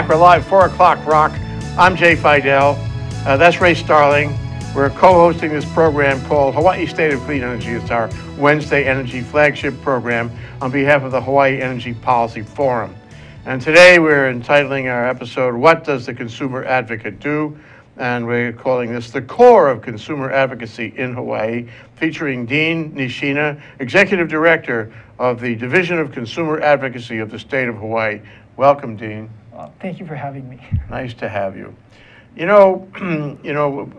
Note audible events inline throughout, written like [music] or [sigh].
Back. We're live, 4 o'clock rock. I'm Jay Fidell. Uh, that's Ray Starling. We're co-hosting this program called Hawaii State of Clean Energy. It's our Wednesday energy flagship program on behalf of the Hawaii Energy Policy Forum. And today we're entitling our episode, What Does the Consumer Advocate Do? And we're calling this The Core of Consumer Advocacy in Hawaii, featuring Dean Nishina, Executive Director of the Division of Consumer Advocacy of the State of Hawaii. Welcome, Dean. Thank you for having me. Nice to have you. You know, [clears throat] you know,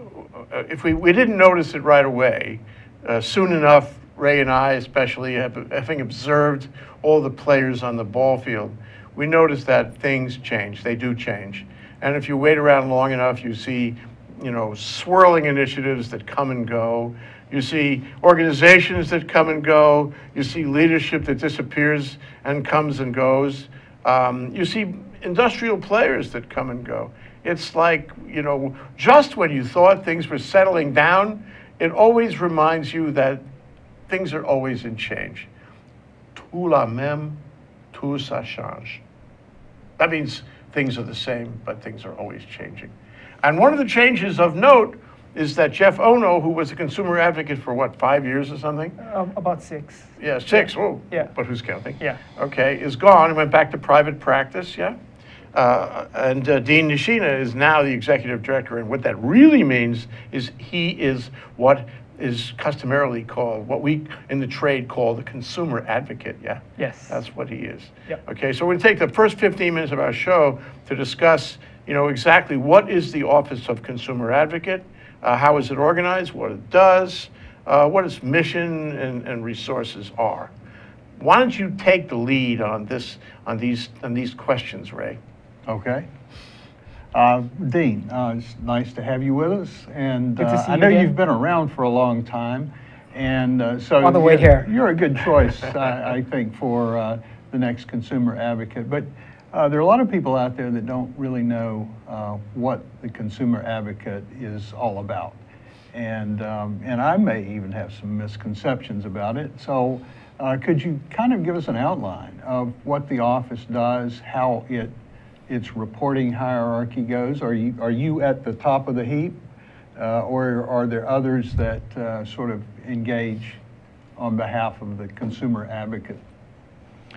uh, if we, we didn't notice it right away, uh, soon enough, Ray and I especially, have, having observed all the players on the ball field, we noticed that things change. They do change. And if you wait around long enough, you see, you know, swirling initiatives that come and go. You see organizations that come and go. You see leadership that disappears and comes and goes. Um, you see industrial players that come and go. It's like, you know, just when you thought things were settling down, it always reminds you that things are always in change. Tout la même, tout ça change. That means things are the same, but things are always changing. And one of the changes of note is that Jeff Ono, who was a consumer advocate for what, five years or something? Um, about six. Yeah, six. Oh, Yeah. But who's counting? Yeah. Okay, is gone and went back to private practice. Yeah. Uh, and uh, Dean Nishina is now the executive director. And what that really means is he is what is customarily called, what we in the trade call the consumer advocate. Yeah. Yes. That's what he is. Yep. Okay, so we're going to take the first 15 minutes of our show to discuss, you know, exactly what is the Office of Consumer Advocate, uh, how is it organized, what it does, uh, what its mission and, and resources are. Why don't you take the lead on this, on these, on these questions, Ray? Okay. Uh, Dean, uh, it's nice to have you with us, and Good to uh, I know again. you've been around for a long time, and uh, so On the way you're, here. you're a good choice, [laughs] I, I think, for uh, the next consumer advocate. But uh, there are a lot of people out there that don't really know uh, what the consumer advocate is all about, and um, and I may even have some misconceptions about it. So. Uh, could you kind of give us an outline of what the office does, how it its reporting hierarchy goes? Are you, are you at the top of the heap? Uh, or are there others that uh, sort of engage on behalf of the consumer advocate?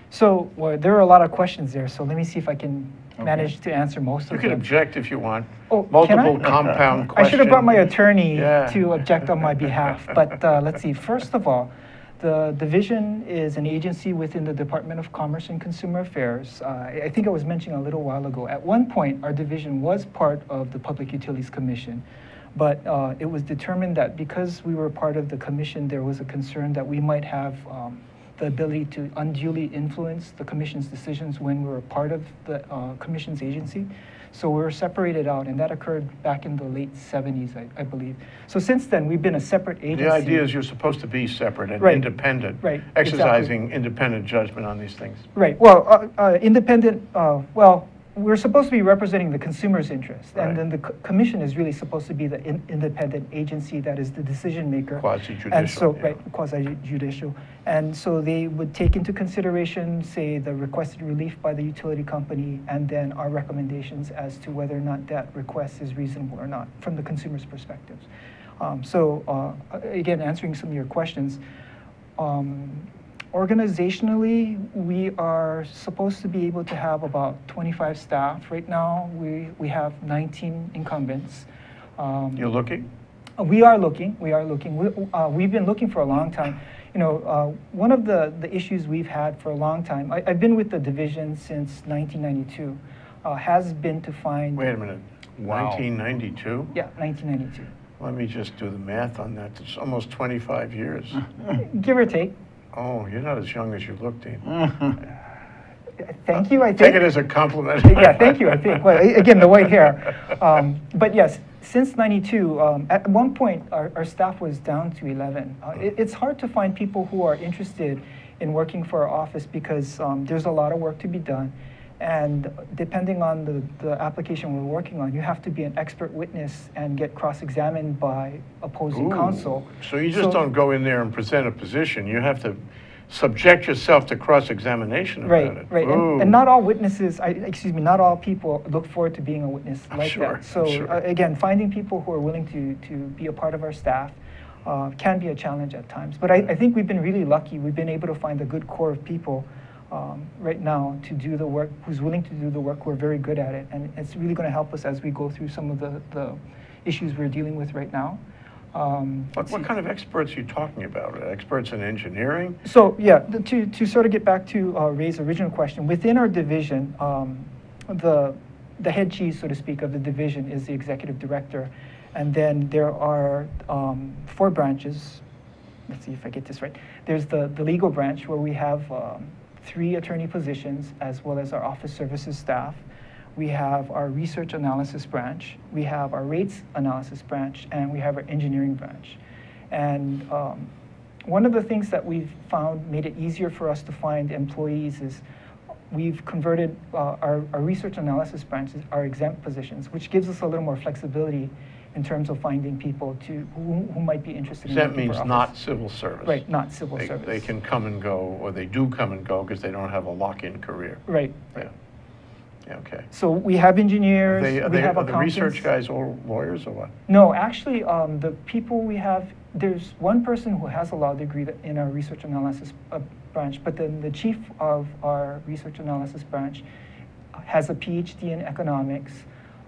So well, there are a lot of questions there. So let me see if I can Okay. manage to answer most of. them. You can object if you want. Oh. Multiple compound I questions. I should have brought my attorney Yeah. to object on my behalf. But uh, let's see. First of all, the division is an agency within the Department of Commerce and Consumer Affairs. Uh, I think I was mentioning a little while ago. At one point, our division was part of the Public Utilities Commission. But uh, it was determined that because we were part of the commission, there was a concern that we might have um, the ability to unduly influence the commission's decisions when we were part of the uh, commission's agency. So we were separated out, and that occurred back in the late 70s, I, I believe. So since then, we've been a separate agency. The idea is you're supposed to be separate and Right. independent. Right, exactly. Exercising independent judgment on these things. Right. Well, uh, uh, independent. Uh, well, we're supposed to be representing the consumer's interest, Right. and then the co- commission is really supposed to be the in- independent agency that is the decision maker. Quasi-judicial, And so, yeah. right, quasi judicial, and so they would take into consideration, say, the requested relief by the utility company, and then our recommendations as to whether or not that request is reasonable or not from the consumer's perspective. Um, so, uh, again, answering some of your questions. Um, organizationally, we are supposed to be able to have about 25 staff. Right now, we, we have 19 incumbents. Um, You're looking? uh, We are looking, we are looking. We, uh, we've been looking for a long time. You know, uh, one of the, the issues we've had for a long time, I, I've been with the division since 1992, uh, has been to find. Wait a minute. Wow. 1992? Yeah, 1992. Let me just do the math on that. It's almost 25 years. Give or take. Oh, you're not as young as you look, Dean. [laughs] Thank you, I think. Take it as a compliment. [laughs] yeah, thank you. I think. Well, again, the white hair. [laughs] Um, but yes, since '92, um, at one point our, our staff was down to 11. Uh, it, it's hard to find people who are interested in working for our office because um, there's a lot of work to be done, and depending on the, the application we're working on, you have to be an expert witness and get cross-examined by opposing Ooh. counsel. So you just So- don't go in there and present a position. You have to subject yourself to cross-examination about Right, it. right. And, and not all witnesses, I, excuse me, not all people look forward to being a witness I'm like sure, that. So sure. uh, again, finding people who are willing to, to be a part of our staff uh, can be a challenge at times. But I, I think we've been really lucky. We've been able to find a good core of people um, right now to do the work, who's willing to do the work. We're very good at it. And it's really going to help us as we go through some of the, the issues we're dealing with right now. Um, What, what kind of experts are you talking about? Experts in engineering? So, yeah, the- to, to sort of get back to uh, Ray's original question, within our division, um, the, the head cheese, so to speak, of the division is the executive director. And then there are um, four branches. Let's see if I get this right. There's the, the legal branch where we have um, three attorney positions as well as our office services staff. We have our research analysis branch, we have our rates analysis branch, and we have our engineering branch. And um, one of the things that we've found made it easier for us to find employees is we've converted uh, our, our research analysis branches, our exempt positions, which gives us a little more flexibility in terms of finding people to who, who might be interested in That means not civil service. right, not civil They, service. they can come and go, or they do come and go because they don't have a lock-in career. right, Yeah. Yeah, okay. So we have engineers, they, are we they, have are the research guys all lawyers or what? No, actually, um, the people we have, there's one person who has a law degree that- in our research analysis uh, branch, but then the chief of our research analysis branch has a PhD in economics.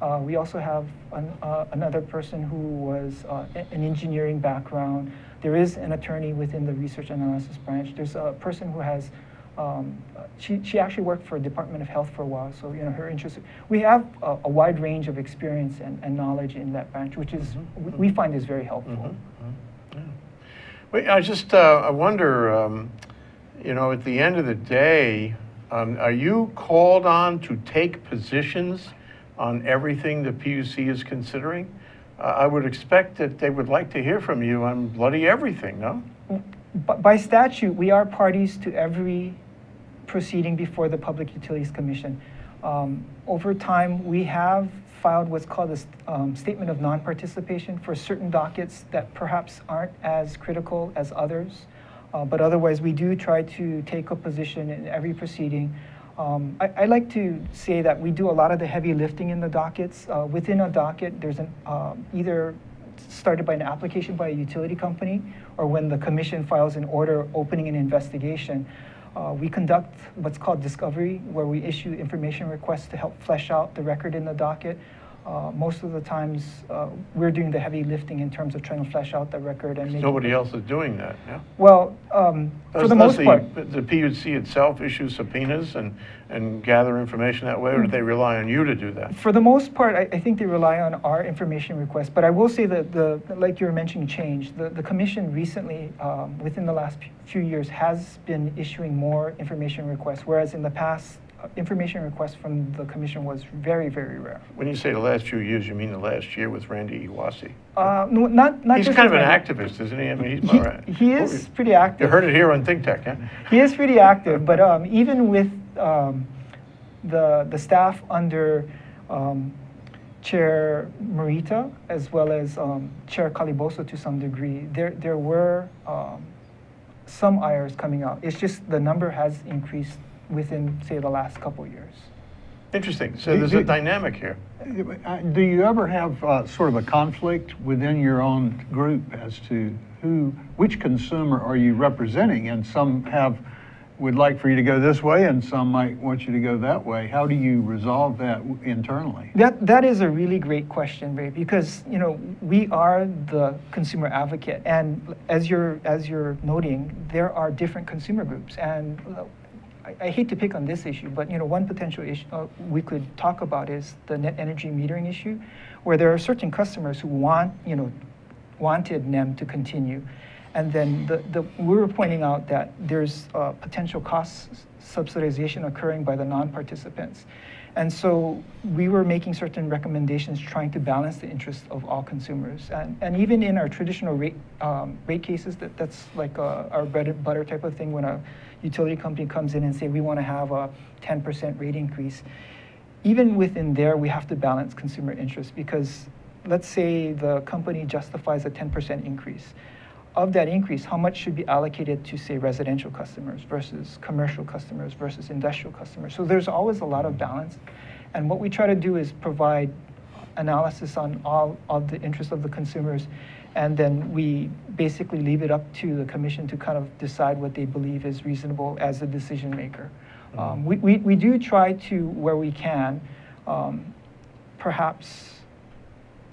Uh, we also have an, uh, another person who was uh, an engineering background. There is an attorney within the research analysis branch. There's a person who has um, she, she actually worked for Department of Health for a while, so you know her interest. We have a, a wide range of experience and, and knowledge in that branch, which is we, we find is very helpful. Mhm, mhm, yeah. Wait, I just, uh, I wonder, um, you know, at the end of the day, um, are you called on to take positions on everything the PUC is considering? Uh, I would expect that they would like to hear from you on bloody everything, no? By statute, we are parties to every proceeding before the Public Utilities Commission. Um, over time, we have filed what's called a st- um, statement of non-participation for certain dockets that perhaps aren't as critical as others. Uh, but otherwise, we do try to take a position in every proceeding. Um, I, I like to say that we do a lot of the heavy lifting in the dockets. Uh, within a docket, there's an, um, either started by an application by a utility company or when the commission files an order opening an investigation. Uh, we conduct what's called discovery, where we issue information requests to help flesh out the record in the docket. Uh, most of the times, uh, we're doing the heavy lifting in terms of trying to flesh out the record and Nobody else is doing that, yeah? Well, um, for the most part, The PUC itself issue subpoenas and, and gather information that way, or do they rely on you to do that? For the most part, I, I think they rely on our information requests, but I will say that the, like you were mentioning, change. The, the commission recently, um, within the last few years, has been issuing more information requests, whereas in the past, information requests from the commission was very, very rare. When you say the last few years, you mean the last year with Randy Iwase? Uh, no, not, not He's just kind of an Randy. activist, isn't he? I mean, he's, He, right. he is pretty active. You heard it here on Think Tech, huh? He is pretty active, but um, even with um, the, the staff under um, Chair Morita, as well as um, Chair Caliboso to some degree, there, there were um, some IRs coming out. It's just the number has increased within, say, the last couple of years. Interesting. So Do- there's a dynamic here. Do you ever have uh, sort of a conflict within your own group as to who, which consumer are you representing? And some have, would like for you to go this way, and some might want you to go that way. How do you resolve that internally? That, that is a really great question, Ray, because, you know, we are the consumer advocate. And as you're, as you're noting, there are different consumer groups. And I, I hate to pick on this issue, but, you know, one potential issue uh, we could talk about is the net energy metering issue, where there are certain customers who want, you know, wanted NEM to continue. And then the, the, we were pointing out that there's uh, potential cost subsidization occurring by the non-participants. And so we were making certain recommendations trying to balance the interests of all consumers. And, and even in our traditional rate, um, rate cases, that, that's like uh our bread and butter type of thing when a utility company comes in and say, we want to have a 10% rate increase. Even within there, we have to balance consumer interest because let's say the company justifies a 10% increase. of that increase, how much should be allocated to, say, residential customers versus commercial customers versus industrial customers. So there's always a lot of balance. And what we try to do is provide analysis on all of the interests of the consumers, and then we basically leave it up to the commission to kind of decide what they believe is reasonable as a decision maker. Um, we, we, we do try to, where we can, um, perhaps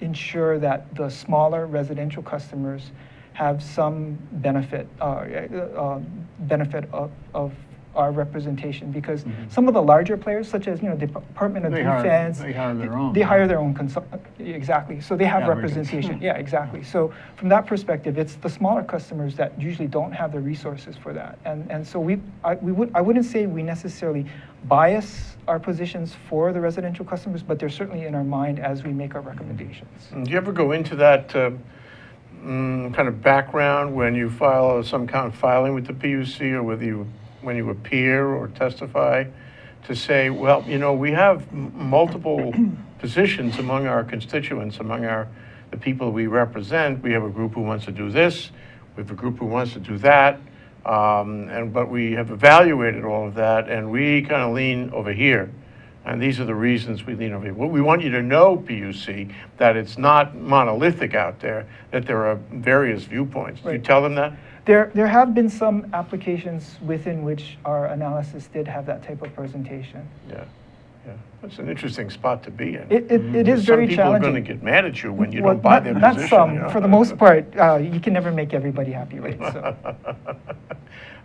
ensure that the smaller residential customers have some benefit, uh, uh, benefit of, of our representation because some of the larger players, such as you know the Department of Mm-hmm. They hire- Defense, they hire their own, They right? hire their own consult. Exactly. So they have Advocates. representation. [laughs] yeah, exactly. So from that perspective, it's the smaller customers that usually don't have the resources for that. And and so we I, we would I wouldn't say we necessarily bias our positions for the residential customers, but they're certainly in our mind as we make our recommendations. Do you ever go into that uh, mm, kind of background when you file some kind of filing with the PUC or whether you, when you appear or testify to say, well, you know, we have m- multiple [clears throat] positions among our constituents, among our, the people we represent. We have a group who wants to do this, we have a group who wants to do that. Um, and, but we have evaluated all of that and we kind of lean over here. And these are the reasons we lean over here. We want you to know, PUC, that it's not monolithic out there, that there are various viewpoints. Do you tell them that? There, there have been some applications within which our analysis did have that type of presentation. Yeah, yeah. That's an interesting spot to be in. It, it, it is very challenging. Some people are going to get mad at you when you Well, don't buy not- their Not position. some, you know? for the most part, uh, you can never make everybody happy, right? So, [laughs]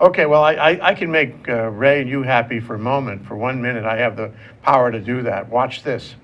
Okay, well, I, I, I can make uh, Ray and you happy for a moment. For one minute, I have the power to do that. Watch this.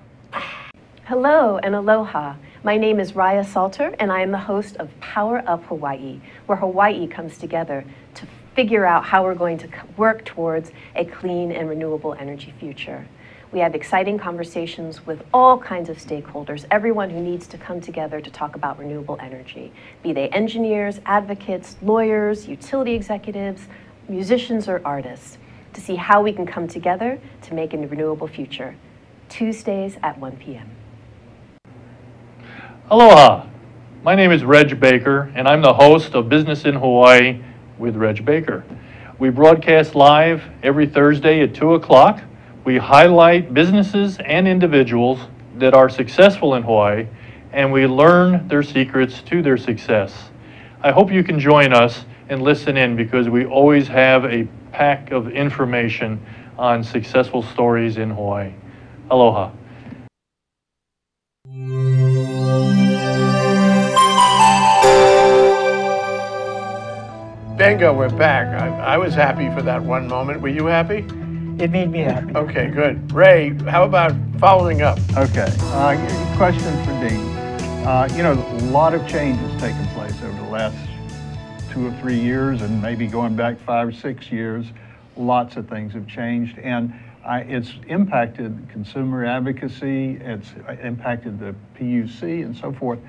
Hello and aloha. My name is Raya Salter, and I am the host of Power Up Hawaii, where Hawaii comes together to figure out how we're going to work towards a clean and renewable energy future. We have exciting conversations with all kinds of stakeholders, everyone who needs to come together to talk about renewable energy, be they engineers, advocates, lawyers, utility executives, musicians, or artists, to see how we can come together to make a renewable future. Tuesdays at 1 p.m. Aloha. My name is Reg Baker, and I'm the host of Business in Hawaii with Reg Baker. We broadcast live every Thursday at 2 o'clock. We highlight businesses and individuals that are successful in Hawaii, and we learn their secrets to their success. I hope you can join us and listen in because we always have a pack of information on successful stories in Hawaii. Aloha. Bingo, we're back. I, I was happy for that one moment. Were you happy? It made me happy. Okay, good. Ray, how about following up? Okay, uh, question for Dean. Uh, you know, a lot of change has taken place over the last two or three years, and maybe going back five or six years. Lots of things have changed, and I, it's impacted consumer advocacy, it's impacted the PUC, and so forth.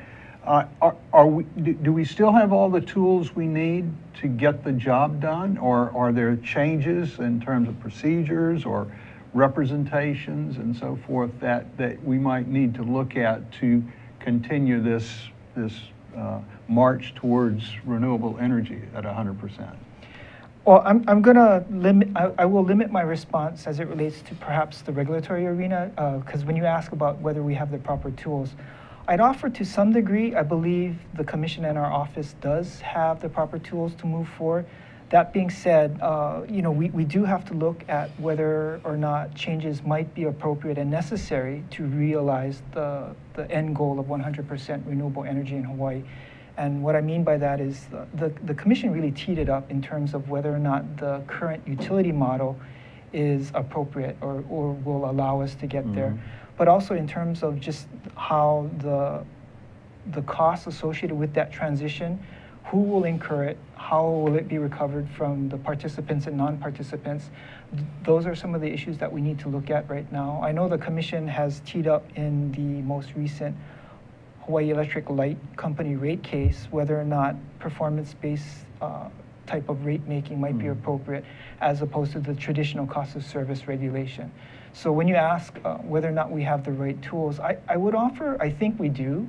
Uh, are, are we, do, we still have all the tools we need to get the job done, or are there changes in terms of procedures or representations and so forth that, that we might need to look at to continue this, this uh, march towards renewable energy at 100%? Well, I'm, I'm going to limit, I, I will limit my response as it relates to perhaps the regulatory arena, because when you ask about whether we have the proper tools, I'd offer to some degree, I believe the commission and our office does have the proper tools to move forward. That being said, uh, you know, we, we do have to look at whether or not changes might be appropriate and necessary to realize the, the end goal of 100% renewable energy in Hawaii. And what I mean by that is the, the, the commission really teed it up in terms of whether or not the current utility model is appropriate or, or will allow us to get there. But also in terms of just how the, the costs associated with that transition, who will incur it, how will it be recovered from the participants and non-participants. Th- Those are some of the issues that we need to look at right now. I know the commission has teed up in the most recent Hawaii Electric Light Company rate case, whether or not performance-based uh, type of rate making might be appropriate as opposed to the traditional cost of service regulation. So when you ask uh, whether or not we have the right tools, I, I would offer, I think we do,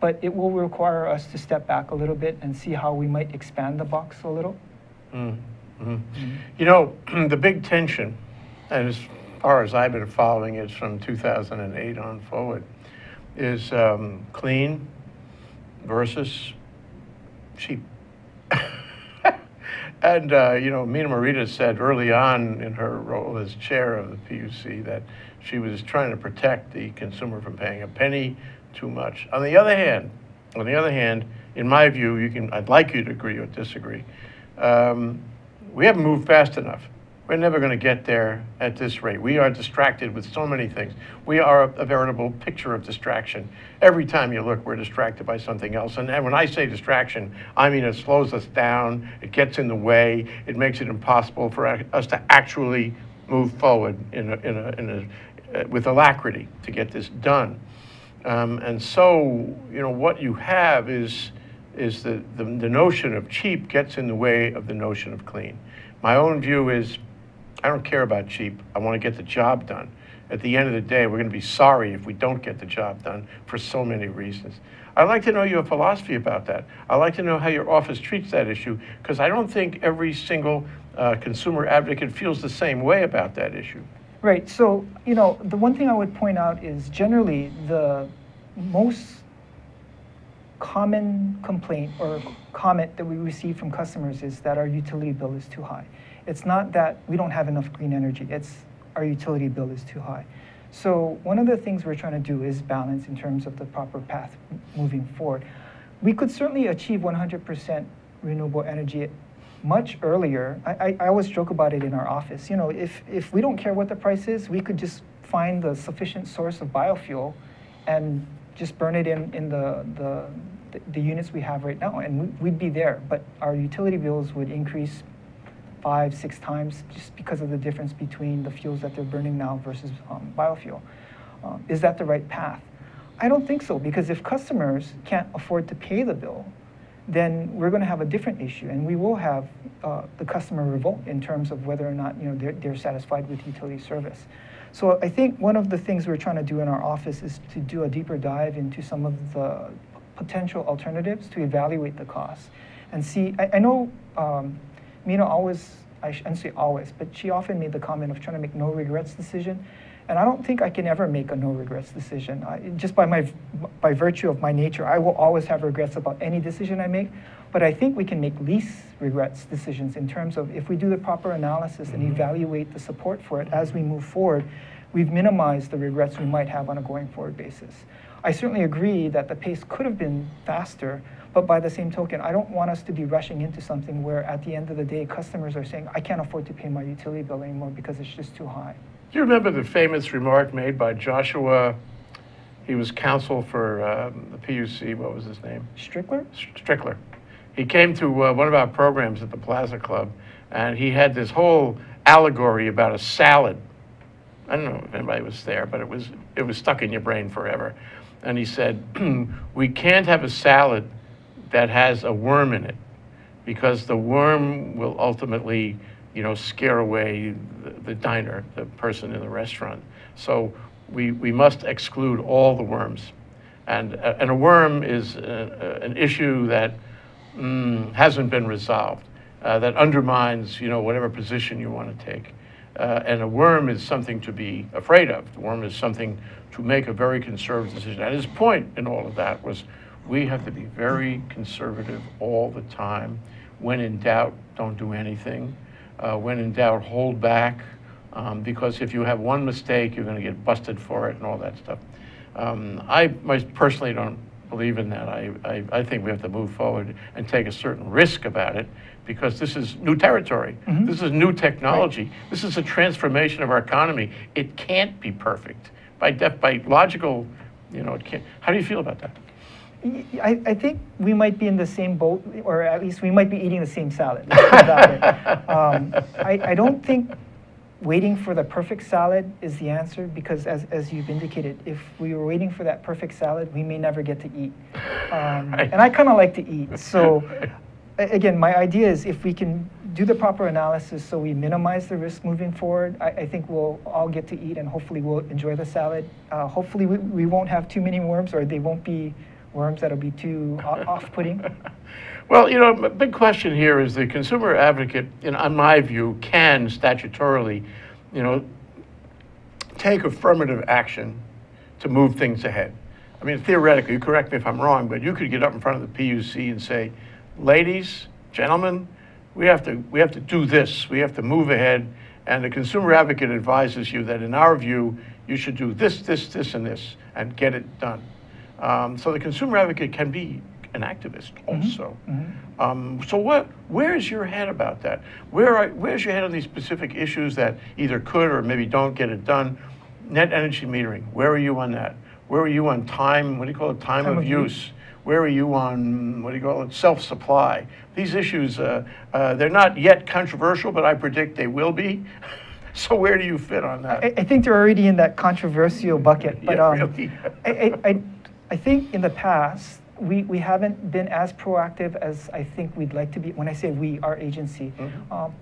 but it will require us to step back a little bit and see how we might expand the box a little. Mm, mhm. You know, [clears throat] the big tension, and as far as I've been following it from 2008 on forward, is um, clean versus cheap. And, uh, you know, Mina Morita said early on in her role as chair of the PUC that she was trying to protect the consumer from paying a penny too much. On the other hand, on the other hand, in my view, you can, I'd like you to agree or disagree. Um, we haven't moved fast enough. We're never going to get there at this rate. We are distracted with so many things. We are a, veritable picture of distraction. Every time you look, we're distracted by something else. And, and when I say distraction, I mean it slows us down, it gets in the way, it makes it impossible for us to actually move forward in a, in a, in a, uh, with alacrity to get this done. Um, and so, you know, what you have is, is the, the, the notion of cheap gets in the way of the notion of clean. My own view is I don't care about cheap. I want to get the job done. At the end of the day, we're going to be sorry if we don't get the job done for so many reasons. I'd like to know your philosophy about that. I'd like to know how your office treats that issue because I don't think every single uh, consumer advocate feels the same way about that issue. Right. So, you know, the one thing I would point out is generally the most common complaint or comment that we receive from customers is that our utility bill is too high. It's not that we don't have enough green energy, it's our utility bill is too high. So one of the things we're trying to do is balance in terms of the proper path moving forward. We could certainly achieve 100% renewable energy much earlier. I, I, I, always joke about it in our office. You know, if, if we don't care what the price is, we could just find the sufficient source of biofuel and just burn it in, in the, the, the units we have right now, and we'd be there. But our utility bills would increase five, six times just because of the difference between the fuels that they're burning now versus um, biofuel. Uh, is that the right path? I don't think so because if customers can't afford to pay the bill, then we're going to have a different issue and we will have uh, the customer revolt in terms of whether or not you know, they're, they're satisfied with utility service. So I think one of the things we're trying to do in our office is to do a deeper dive into some of the potential alternatives to evaluate the costs and see. I, I know um, Mina always, I shouldn't say always, but she often made the comment of trying to make no regrets decision. And I don't think I can ever make a no regrets decision. I, just by, my, by virtue of my nature, I will always have regrets about any decision I make. But I think we can make least regrets decisions in terms of if we do the proper analysis and mm-hmm. evaluate the support for it as we move forward, we've minimized the regrets we might have on a going forward basis. I certainly agree that the pace could have been faster, but by the same token, I don't want us to be rushing into something where at the end of the day, customers are saying, I can't afford to pay my utility bill anymore because it's just too high. Do you remember the famous remark made by Joshua? He was counsel for um, the PUC. What was his name? Strickler? Strickler. He came to uh, one of our programs at the Plaza Club, and he had this whole allegory about a salad. I don't know if anybody was there, but it was it was stuck in your brain forever. And he said, [clears throat] "We can't have a salad that has a worm in it because the worm will ultimately, you know, scare away the, the diner, the person in the restaurant. So we, we must exclude all the worms. And, uh, and a worm is a, a, an issue that mm, hasn't been resolved, uh, that undermines, you know, whatever position you want to take. Uh, and a worm is something to be afraid of. The worm is something to make a very conservative decision. And his point in all of that was we have to be very conservative all the time. When in doubt, don't do anything. Uh, when in doubt, hold back. Um, because if you have one mistake, you're going to get busted for it and all that stuff. Um, I personally don't believe in that. I, I, I, think we have to move forward and take a certain risk about it because this is new territory. Mm-hmm. This is new technology. Right. This is a transformation of our economy. It can't be perfect. By, def, by logical, you know, it can't. How do you feel about that? I, I, think we might be in the same boat, or at least we might be eating the same salad. [laughs] um, I, I, don't think waiting for the perfect salad is the answer because, as, as you've indicated, if we were waiting for that perfect salad, we may never get to eat. Um, right. And I kind of like to eat. So, [laughs] again, my idea is if we can do the proper analysis so we minimize the risk moving forward, I, I think we'll all get to eat and hopefully we'll enjoy the salad. Uh, hopefully, we, we won't have too many worms or they won't be worms that'll be too [laughs] off-putting? Well, you know, big question here is the consumer advocate, in, in my view, can statutorily, you know, take affirmative action to move things ahead. I mean, theoretically, you correct me if I'm wrong, but you could get up in front of the PUC and say, ladies, gentlemen, we have to, we have to do this, we have to move ahead, and the consumer advocate advises you that in our view, you should do this, this, this, and this, and get it done. Um, so the consumer advocate can be an activist also. Um, so what, where's your head about that? Where are, where's your head on these specific issues that either could or maybe don't get it done? Net energy metering, where are you on that? Where are you on time, what do you call it, time, of, of use? use. Where are you on, what do you call it, self-supply? These issues, uh, uh, they're not yet controversial, but I predict they will be. [laughs] so where do you fit on that? I, I think they're already in that controversial bucket, but Yeah, um, really. I, I, I, think in the past, we, we haven't been as proactive as I think we'd like to be. When I say we, our agency, Mm-hmm. um,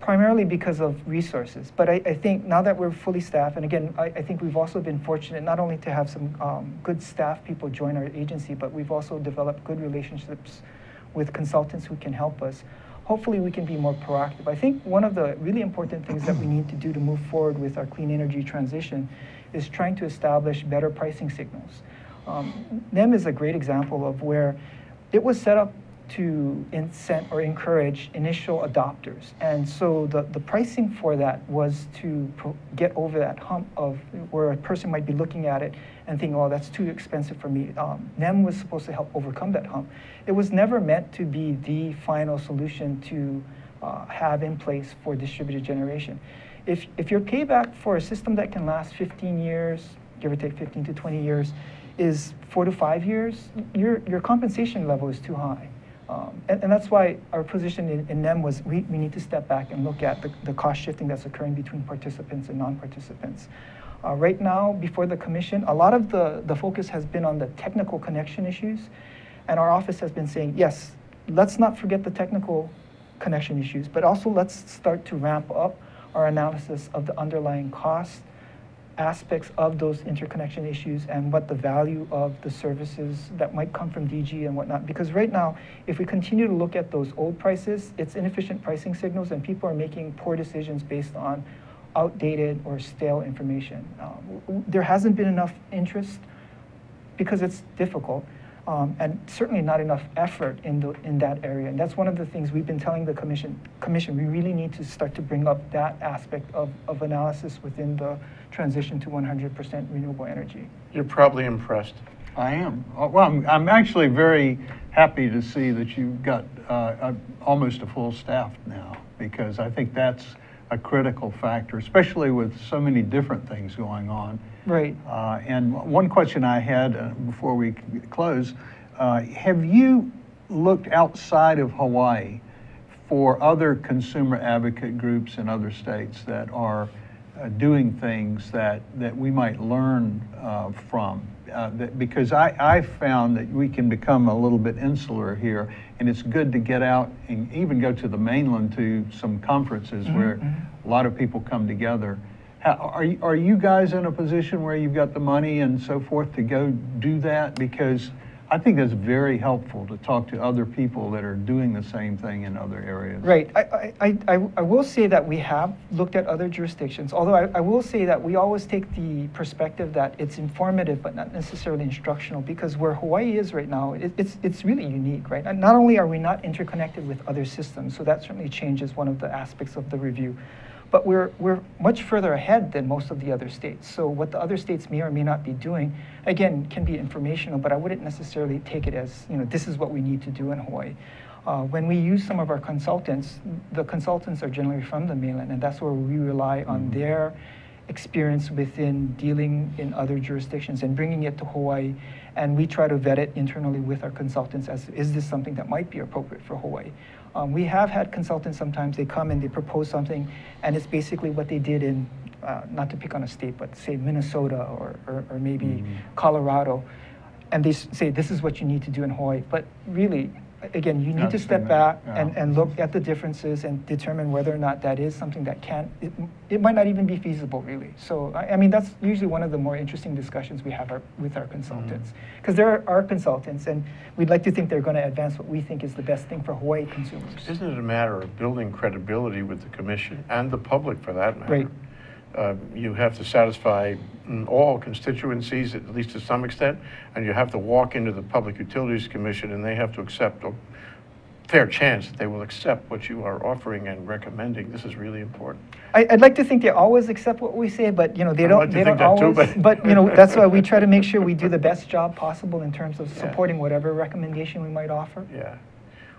primarily because of resources. But I, I think now that we're fully staffed, and again, I, I think we've also been fortunate not only to have some um, good staff people join our agency, but we've also developed good relationships with consultants who can help us. Hopefully, we can be more proactive. I think one of the really important things that we need to do to move forward with our clean energy transition is trying to establish better pricing signals. Um, NEM is a great example of where it was set up to incent or encourage initial adopters. And so the, the pricing for that was to pro- get over that hump of where a person might be looking at it and thinking, oh, that's too expensive for me. Um, NEM was supposed to help overcome that hump. It was never meant to be the final solution to uh, have in place for distributed generation. If, if your payback for a system that can last 15 years, give or take 15 to 20 years, is four to five years, your, your compensation level is too high. Um, and, and that's why our position in, in NEM was we, we need to step back and look at the, the cost shifting that's occurring between participants and non-participants. Uh, right now, before the commission, a lot of the, the focus has been on the technical connection issues. And our office has been saying, yes, let's not forget the technical connection issues, but also let's start to ramp up our analysis of the underlying cost aspects of those interconnection issues and what the value of the services that might come from DG and whatnot. Because right now, if we continue to look at those old prices, it's inefficient pricing signals and people are making poor decisions based on outdated or stale information. Um, there hasn't been enough interest because it's difficult. Um, and certainly not enough effort in, the, in that area. And that's one of the things we've been telling the commission, commission we really need to start to bring up that aspect of, of analysis within the transition to 100% renewable energy. You're probably impressed. I am. Uh, Well, I'm, I'm actually very happy to see that you've got uh, a, almost a full staff now, because I think that's a critical factor, especially with so many different things going on. Right. Uh, and one question I had uh, before we close uh, have you looked outside of Hawaii for other consumer advocate groups in other states that are uh, doing things that, that we might learn uh, from? Uh, that, because I, I found that we can become a little bit insular here, and it's good to get out and even go to the mainland to some conferences where a lot of people come together. Are, you, are you guys in a position where you've got the money and so forth to go do that? Because I think that's very helpful to talk to other people that are doing the same thing in other areas. Right. I, I, I, I- will say that we have looked at other jurisdictions, although I, I will say that we always take the perspective that it's informative but not necessarily instructional because where Hawaii is right now, it, it's, it's really unique, right? Not only are we not interconnected with other systems, so that certainly changes one of the aspects of the review, but we're, we're much further ahead than most of the other states. So what the other states may or may not be doing, again, can be informational, but I wouldn't necessarily take it as, you know, this is what we need to do in Hawaii. Uh, when we use some of our consultants, the consultants are generally from the mainland, and that's where we rely on their experience within dealing in other jurisdictions and bringing it to Hawaii. And we try to vet it internally with our consultants as is this something that might be appropriate for Hawaii? Um, we have had consultants sometimes, they come and they propose something, and it's basically what they did in, uh, not to pick on a state, but say Minnesota or, or, or maybe Colorado and they say this is what you need to do in Hawaii. But really, again, you need to step back many, and, and look at the differences and determine whether or not that is something that can, it, it might not even be feasible, really. So, I, I mean, that's usually one of the more interesting discussions we have our, with our consultants. Mm-hmm. Because there are consultants, and we'd like to think they're going to advance what we think is the best thing for Hawaii consumers. Isn't it a matter of building credibility with the commission and the public for that matter? Right. Uh, You have to satisfy mm, all constituencies, at least to some extent, and you have to walk into the Public Utilities Commission and they have to accept, a fair chance that they will accept what you are offering and recommending. This is really important. I, I'd like to think they always accept what we say, but you know they I'd don't. like they think don't that too, always. but- you know that's why we try to make sure we do the [laughs] best job possible in terms of Yeah. supporting whatever recommendation we might offer. Yeah.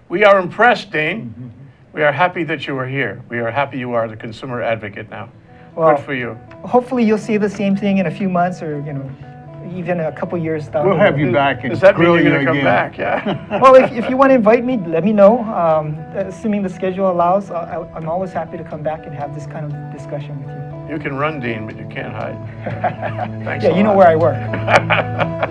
We are impressed, Dean. Mm-hmm. We are happy that you are here. We are happy you are the consumer advocate now. Well, Good for you. Hopefully, you'll see the same thing in a few months, or you know, even a couple years down. We'll have road. you back and Does that mean grill you're you going to come again. back? Yeah. [laughs] Well, if, if you want to invite me, let me know. Um, assuming the schedule allows, I, I- I'm always happy to come back and have this kind of discussion with you. You can run, Dean, but you can't hide. [laughs] Thanks yeah, a you know lot. where I work. [laughs]